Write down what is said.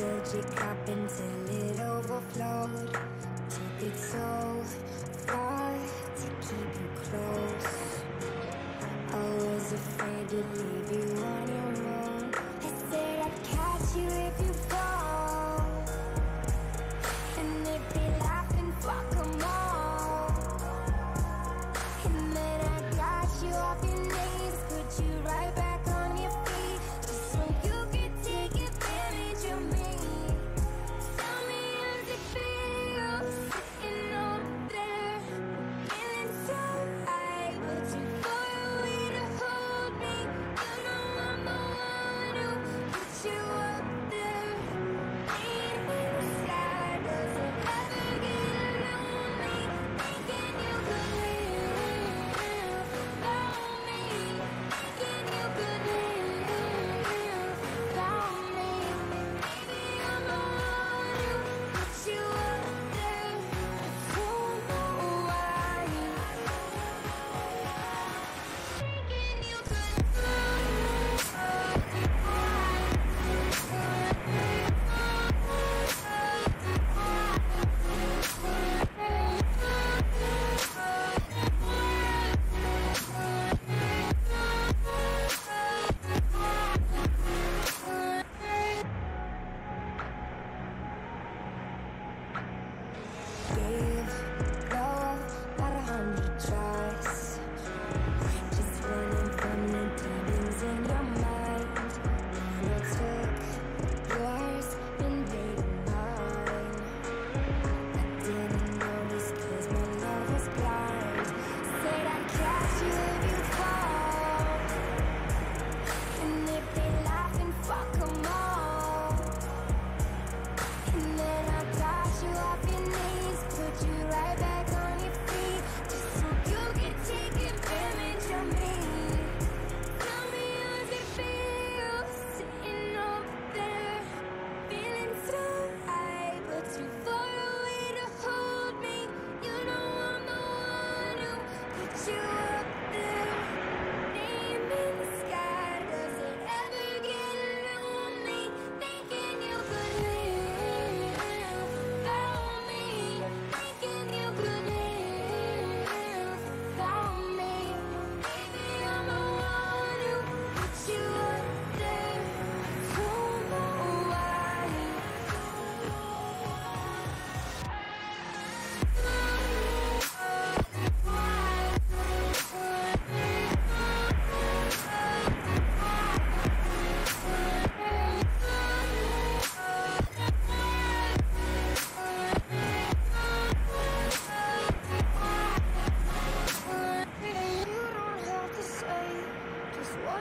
filled your cup until it overflowed. Took it so